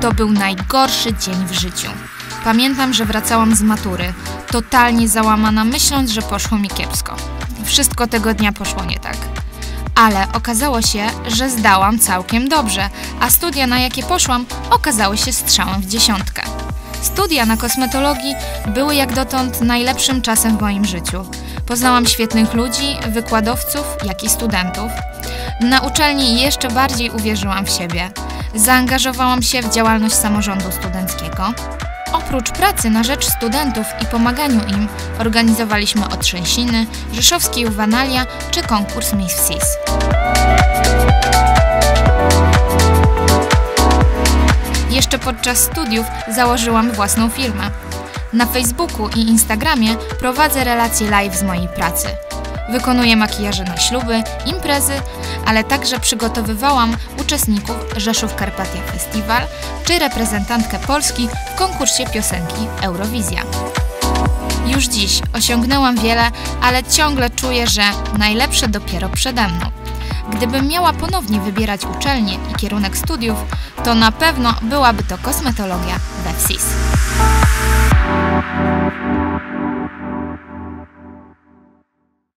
To był najgorszy dzień w życiu. Pamiętam, że wracałam z matury, totalnie załamana, myśląc, że poszło mi kiepsko. Wszystko tego dnia poszło nie tak. Ale okazało się, że zdałam całkiem dobrze, a studia, na jakie poszłam, okazały się strzałem w dziesiątkę. Studia na kosmetologii były jak dotąd najlepszym czasem w moim życiu. Poznałam świetnych ludzi, wykładowców, jak i studentów. Na uczelni jeszcze bardziej uwierzyłam w siebie. Zaangażowałam się w działalność samorządu studenckiego. Oprócz pracy na rzecz studentów i pomaganiu im, organizowaliśmy otrzęsiny, rzeszowskie juwenalia czy konkurs Miss Sis. Jeszcze podczas studiów założyłam własną firmę. Na Facebooku i Instagramie prowadzę relacje live z mojej pracy. Wykonuję makijaże na śluby, imprezy, ale także przygotowywałam uczestników Rzeszów Karpatia Festival czy reprezentantkę Polski w konkursie piosenki Eurowizja. Już dziś osiągnęłam wiele, ale ciągle czuję, że najlepsze dopiero przede mną. Gdybym miała ponownie wybierać uczelnię i kierunek studiów, to na pewno byłaby to kosmetologia we.